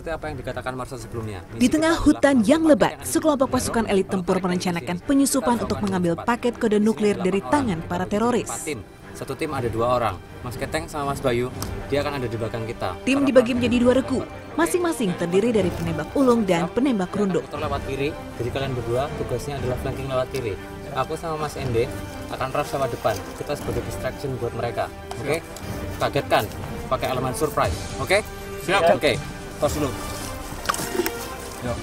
seperti apa yang dikatakan Marshall sebelumnya. Di tengah hutan yang lebat, sekelompok pasukan elit tempur merencanakan penyusupan untuk mengambil paket kode nuklir dari tangan para teroris. Satu tim ada dua orang, Mas Keteng sama Mas Bayu, dia akan ada di belakang kita. Tim dibagi menjadi dua regu, masing-masing terdiri dari penembak ulung dan penembak runduk. Lewat kiri, jadi kalian berdua tugasnya adalah flanking lewat kiri. Aku sama Mas Ende akan rush lewat depan. Kita sebagai distraction buat mereka. Oke? Okay? Kagetkan pakai elemen surprise. Oke? Okay? Siap. Oke. Okay. Tos dulu. Yuk.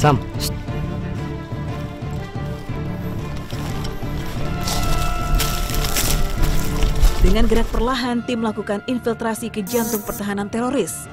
Sam. Dengan gerak perlahan, tim melakukan infiltrasi ke jantung pertahanan teroris.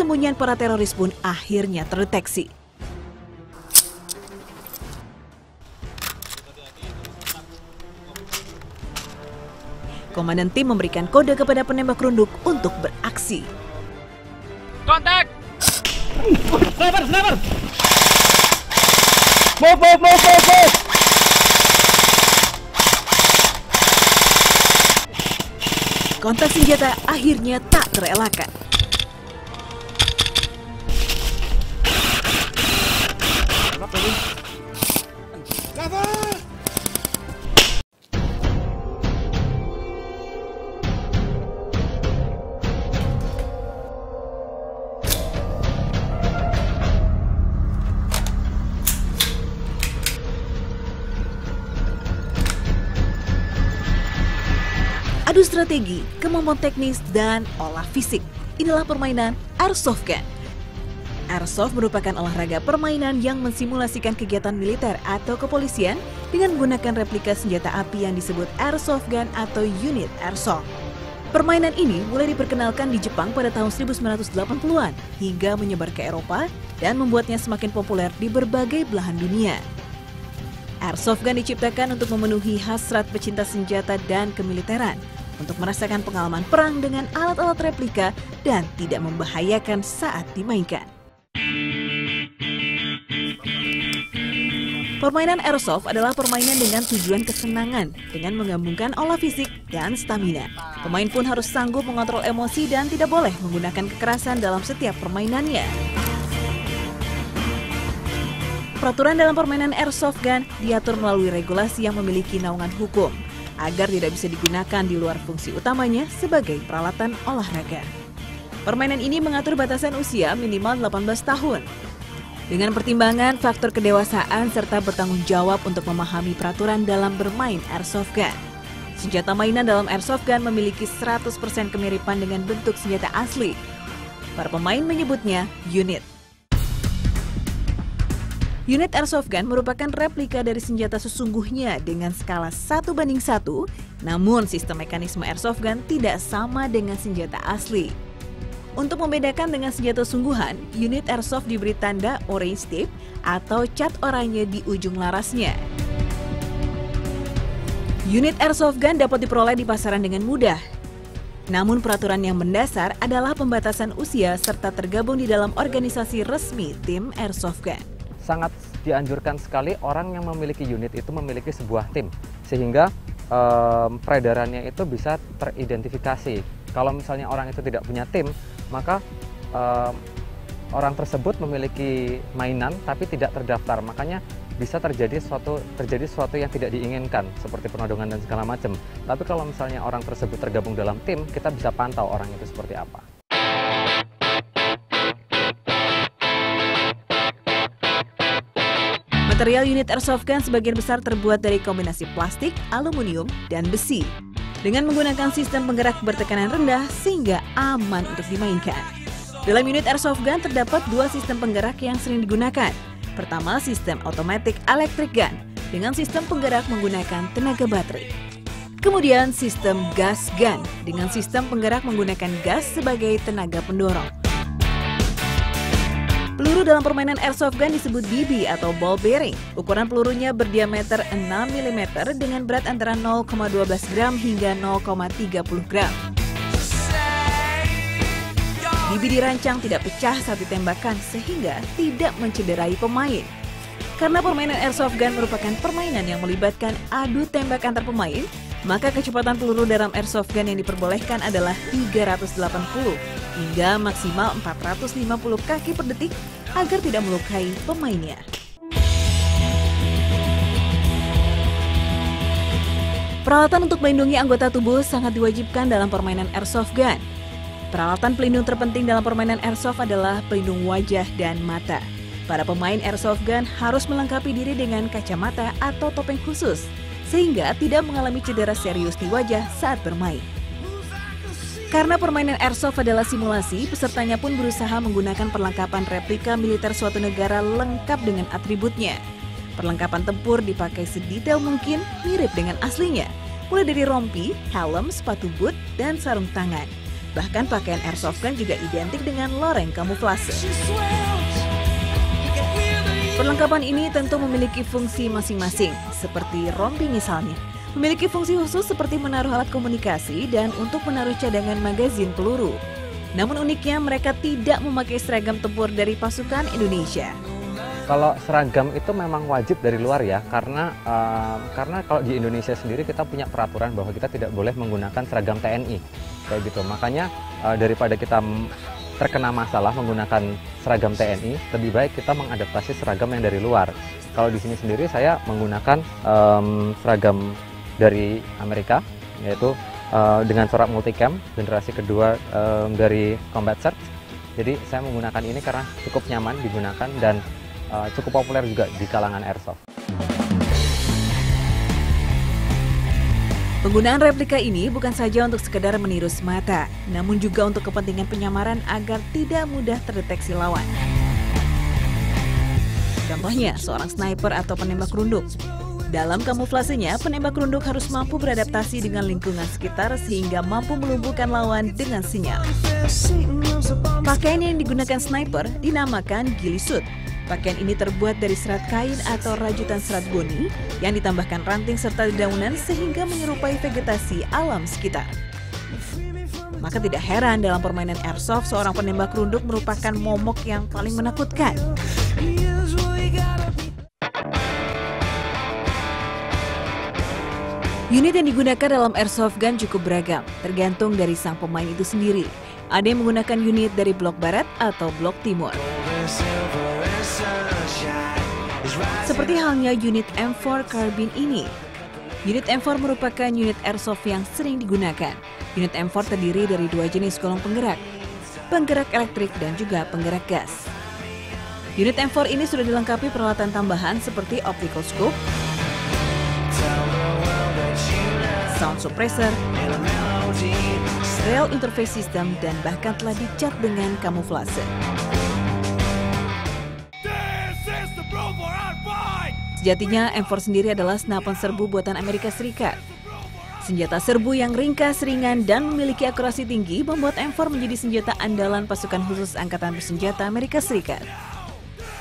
Persembunyian para teroris pun akhirnya terdeteksi. Komandan tim memberikan kode kepada penembak runduk untuk beraksi. Kontak! Sniper, sniper! Move, move, move, move, move! Kontak senjata akhirnya tak terelakkan. Adu strategi, kemampuan teknis, dan olah fisik. Inilah permainan Airsoft Gun. Airsoft merupakan olahraga permainan yang mensimulasikan kegiatan militer atau kepolisian dengan menggunakan replika senjata api yang disebut Airsoft Gun atau unit Airsoft. Permainan ini mulai diperkenalkan di Jepang pada tahun 1980-an hingga menyebar ke Eropa dan membuatnya semakin populer di berbagai belahan dunia. Airsoft Gun diciptakan untuk memenuhi hasrat pecinta senjata dan kemiliteran, untuk merasakan pengalaman perang dengan alat-alat replika dan tidak membahayakan saat dimainkan. Permainan airsoft adalah permainan dengan tujuan kesenangan dengan menggabungkan olah fisik dan stamina. Pemain pun harus sanggup mengontrol emosi dan tidak boleh menggunakan kekerasan dalam setiap permainannya. Peraturan dalam permainan airsoft gun diatur melalui regulasi yang memiliki naungan hukum agar tidak bisa digunakan di luar fungsi utamanya sebagai peralatan olahraga. Permainan ini mengatur batasan usia minimal 18 tahun. Dengan pertimbangan faktor kedewasaan serta bertanggung jawab untuk memahami peraturan dalam bermain airsoft gun. Senjata mainan dalam airsoft gun memiliki 100% kemiripan dengan bentuk senjata asli. Para pemain menyebutnya unit. Unit airsoft gun merupakan replika dari senjata sesungguhnya dengan skala 1 banding 1, namun sistem mekanisme airsoft gun tidak sama dengan senjata asli. Untuk membedakan dengan senjata sungguhan, unit airsoft diberi tanda orange tip atau cat oranye di ujung larasnya. Unit airsoft gun dapat diperoleh di pasaran dengan mudah. Namun peraturan yang mendasar adalah pembatasan usia serta tergabung di dalam organisasi resmi tim airsoft gun. Sangat dianjurkan sekali orang yang memiliki unit itu memiliki sebuah tim sehingga um, peredarannya itu bisa teridentifikasi. Kalau misalnya orang itu tidak punya tim, maka um, orang tersebut memiliki mainan tapi tidak terdaftar. Makanya bisa terjadi suatu terjadi sesuatu yang tidak diinginkan seperti penodongan dan segala macam. Tapi kalau misalnya orang tersebut tergabung dalam tim kita bisa pantau orang itu seperti apa Material unit airsoft gun sebagian besar terbuat dari kombinasi plastik, aluminium, dan besi. Dengan menggunakan sistem penggerak bertekanan rendah sehingga aman untuk dimainkan. Dalam unit airsoft gun terdapat dua sistem penggerak yang sering digunakan. Pertama, sistem automatic electric gun. dengan sistem penggerak menggunakan tenaga baterai. Kemudian sistem gas gun dengan sistem penggerak menggunakan gas sebagai tenaga pendorong. Peluru dalam permainan airsoft gun disebut BB atau ball bearing. Ukuran pelurunya berdiameter 6 mm dengan berat antara 0,12 gram hingga 0,30 gram. Bibi dirancang tidak pecah saat ditembakkan sehingga tidak mencederai pemain. Karena permainan airsoft gun merupakan permainan yang melibatkan adu tembak antar pemain, maka kecepatan peluru dalam airsoft gun yang diperbolehkan adalah 380 hingga maksimal 450 kaki per detik agar tidak melukai pemainnya. Peralatan untuk melindungi anggota tubuh sangat diwajibkan dalam permainan airsoft gun. Peralatan pelindung terpenting dalam permainan airsoft adalah pelindung wajah dan mata. Para pemain airsoft gun harus melengkapi diri dengan kacamata atau topeng khusus, sehingga tidak mengalami cedera serius di wajah saat bermain. Karena permainan airsoft adalah simulasi, pesertanya pun berusaha menggunakan perlengkapan replika militer suatu negara lengkap dengan atributnya. Perlengkapan tempur dipakai sedetail mungkin mirip dengan aslinya, mulai dari rompi, helm, sepatu boot, dan sarung tangan. Bahkan pakaian airsoft gun juga identik dengan loreng kamuflase. Perlengkapan ini tentu memiliki fungsi masing-masing, seperti rompi misalnya. Memiliki fungsi khusus seperti menaruh alat komunikasi dan untuk menaruh cadangan magazin peluru. Namun uniknya mereka tidak memakai seragam tempur dari pasukan Indonesia. Kalau seragam itu memang wajib dari luar ya, karena uh, karena kalau di Indonesia sendiri kita punya peraturan bahwa kita tidak boleh menggunakan seragam TNI kayak gitu. Makanya uh, daripada kita terkena masalah menggunakan seragam TNI, lebih baik kita mengadaptasi seragam yang dari luar. Kalau di sini sendiri saya menggunakan um, seragam dari Amerika, yaitu uh, dengan corak multicam generasi kedua um, dari Combat Search. Jadi saya menggunakan ini karena cukup nyaman digunakan dan uh, cukup populer juga di kalangan airsoft. Penggunaan replika ini bukan saja untuk sekedar meniru mata, namun juga untuk kepentingan penyamaran agar tidak mudah terdeteksi lawan. Contohnya, seorang sniper atau penembak runduk. Dalam kamuflasenya, penembak runduk harus mampu beradaptasi dengan lingkungan sekitar sehingga mampu melumpuhkan lawan dengan sinyal. Pakaian yang digunakan sniper dinamakan gilisut Pakaian ini terbuat dari serat kain atau rajutan serat goni yang ditambahkan ranting serta dedaunan sehingga menyerupai vegetasi alam sekitar. Maka tidak heran dalam permainan airsoft seorang penembak runduk merupakan momok yang paling menakutkan. Unit yang digunakan dalam airsoft gun cukup beragam, tergantung dari sang pemain itu sendiri. Ada yang menggunakan unit dari blok barat atau blok timur. Seperti halnya unit M4 Carbine ini. Unit M4 merupakan unit airsoft yang sering digunakan. Unit M4 terdiri dari dua jenis kolong penggerak, penggerak elektrik dan juga penggerak gas. Unit M4 ini sudah dilengkapi peralatan tambahan seperti optical scope, sound suppressor, rail interface system, dan bahkan telah dicat dengan kamuflase. Sejatinya, M4 sendiri adalah senapan serbu buatan Amerika Serikat. Senjata serbu yang ringkas, ringan, dan memiliki akurasi tinggi membuat M4 menjadi senjata andalan pasukan khusus Angkatan Bersenjata Amerika Serikat.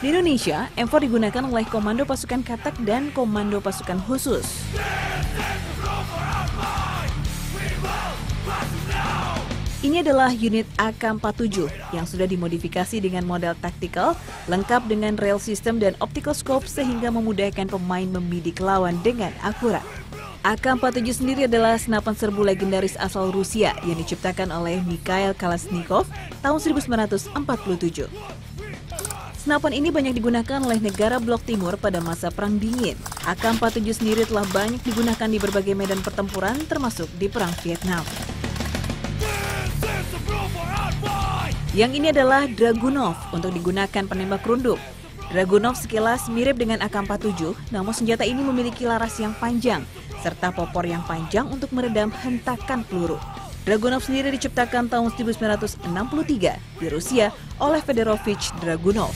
Di Indonesia, M4 digunakan oleh Komando Pasukan Katak dan Komando Pasukan Khusus. Ini adalah unit AK-47 yang sudah dimodifikasi dengan model taktikal, lengkap dengan rail system dan optical scope sehingga memudahkan pemain membidik lawan dengan akurat. AK-47 sendiri adalah senapan serbu legendaris asal Rusia yang diciptakan oleh Mikhail Kalashnikov tahun 1947. Senapan ini banyak digunakan oleh negara blok timur pada masa Perang Dingin. AK-47 sendiri telah banyak digunakan di berbagai medan pertempuran termasuk di Perang Vietnam. Yang ini adalah Dragunov untuk digunakan penembak runduk. Dragunov sekilas mirip dengan AK-47, namun senjata ini memiliki laras yang panjang, serta popor yang panjang untuk meredam hentakan peluru. Dragunov sendiri diciptakan tahun 1963 di Rusia oleh Fedorovich Dragunov.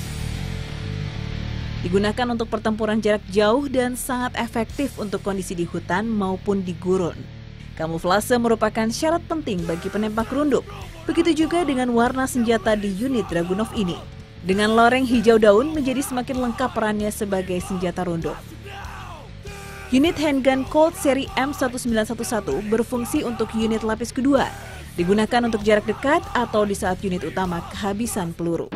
Digunakan untuk pertempuran jarak jauh dan sangat efektif untuk kondisi di hutan maupun di gurun. Kamuflase merupakan syarat penting bagi penembak runduk. Begitu juga dengan warna senjata di unit Dragunov ini. Dengan loreng hijau daun menjadi semakin lengkap perannya sebagai senjata runduk. Unit handgun Colt seri M1911 berfungsi untuk unit lapis kedua, digunakan untuk jarak dekat atau di saat unit utama kehabisan peluru.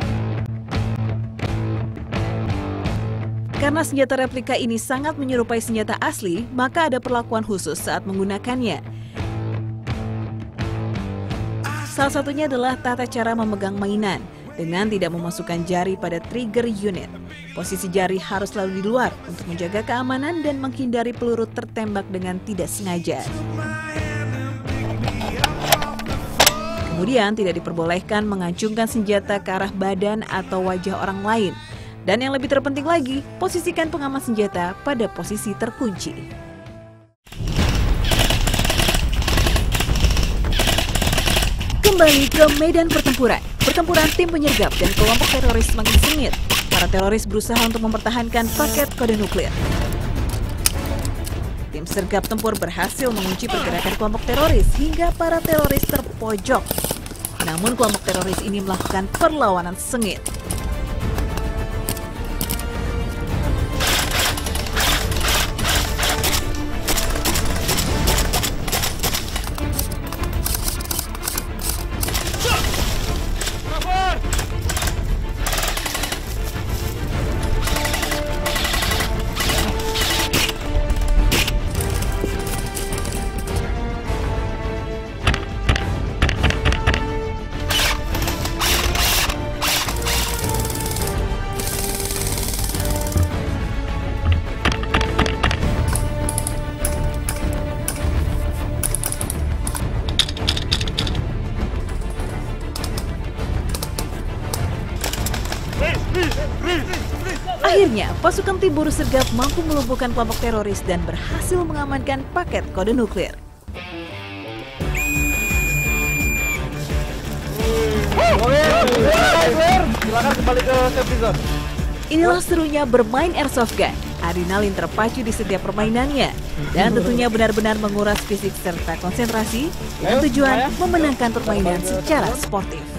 Karena senjata replika ini sangat menyerupai senjata asli, maka ada perlakuan khusus saat menggunakannya. Salah satunya adalah tata cara memegang mainan dengan tidak memasukkan jari pada trigger unit. Posisi jari harus selalu di luar untuk menjaga keamanan dan menghindari peluru tertembak dengan tidak sengaja. Kemudian tidak diperbolehkan mengacungkan senjata ke arah badan atau wajah orang lain. Dan yang lebih terpenting lagi, posisikan pengaman senjata pada posisi terkunci. Kembali ke medan pertempuran. Pertempuran tim penyergap dan kelompok teroris semakin sengit. Para teroris berusaha untuk mempertahankan paket kode nuklir. Tim sergap tempur berhasil mengunci pergerakan kelompok teroris hingga para teroris terpojok. Namun kelompok teroris ini melakukan perlawanan sengit. Akhirnya, pasukan tim buruh sergap mampu melumpuhkan kelompok teroris dan berhasil mengamankan paket kode nuklir. Silakan kembali ke safety zone. Inilah serunya bermain airsoft gun. Adrenalin terpacu di setiap permainannya dan tentunya benar-benar menguras fisik serta konsentrasi dengan tujuan memenangkan permainan secara sportif.